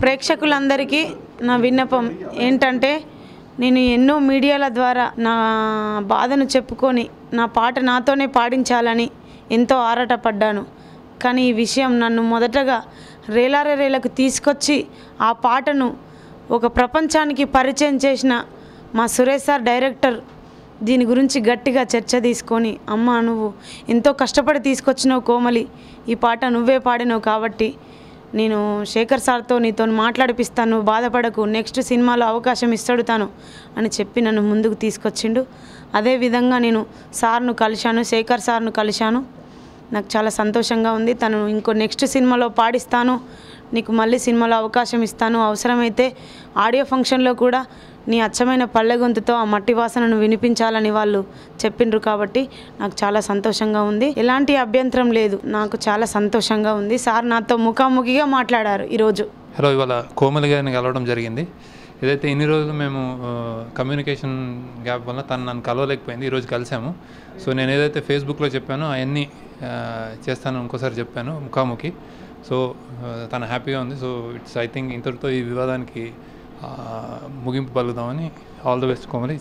ప్రేక్షకులందరికీ నా విన్నపం ఏంటంటే నేను ఎన్నో మీడియాల ద్వారా నా బాధను చెప్పుకొని నా పాట నాతోనే పాడించాలని ఎంతో ఆరాటపడ్డాను. కానీ ఈ విషయం నన్ను మొదటగా రేలారేలకు తీసుకొచ్చి ఆ పాటను ఒక ప్రపంచానికి పరిచయం చేసిన మా సురేష్ సార్ డైరెక్టర్ దీని గురించి గట్టిగా చర్చ తీసుకొని అమ్మ నువ్వు ఎంతో కష్టపడి తీసుకొచ్చినావు కోమలి ఈ పాట నువ్వే పాడినావు కాబట్టి నేను శేఖర్ సార్తో నీతో మాట్లాడిపిస్తాను బాధపడకు నెక్స్ట్ సినిమాలో అవకాశం ఇస్తాడు తాను అని చెప్పి నన్ను ముందుకు తీసుకొచ్చిండు. అదేవిధంగా నేను సార్ను కలిశాను శేఖర్ సార్ను కలిశాను. నాకు చాలా సంతోషంగా ఉంది. తను ఇంకో నెక్స్ట్ సినిమాలో పాడిస్తాను. నీకు మళ్ళీ సినిమాలో అవకాశం ఇస్తాను. అవసరమైతే ఆడియో ఫంక్షన్లో కూడా నీ అచ్చమైన పల్లె గొంతుతో ఆ మట్టి వాసనను వినిపించాలని వాళ్ళు చెప్పిండ్రు కాబట్టి నాకు చాలా సంతోషంగా ఉంది. ఎలాంటి అభ్యంతరం లేదు. నాకు చాలా సంతోషంగా ఉంది. సార్ నాతో ముఖాముఖిగా మాట్లాడారు ఈరోజు. హలో ఇవాళ కోమలి గారిని కలవడం జరిగింది. ఏదైతే ఇన్ని రోజులు మేము కమ్యూనికేషన్ గ్యాప్ వల్ల తను నన్ను కలవలేకపోయింది. ఈరోజు కలిసాము. సో నేను ఏదైతే ఫేస్బుక్లో చెప్పానో అవన్నీ చేస్తాను ఇంకోసారి చెప్పాను ముఖాముఖి. సో తను హ్యాపీగా ఉంది. సో ఇట్స్ ఐ థింక్ ఇంతటితో ఈ వివాదానికి ముగింపు పలుకుదామని ఆల్ ద బెస్ట్ కోమలి.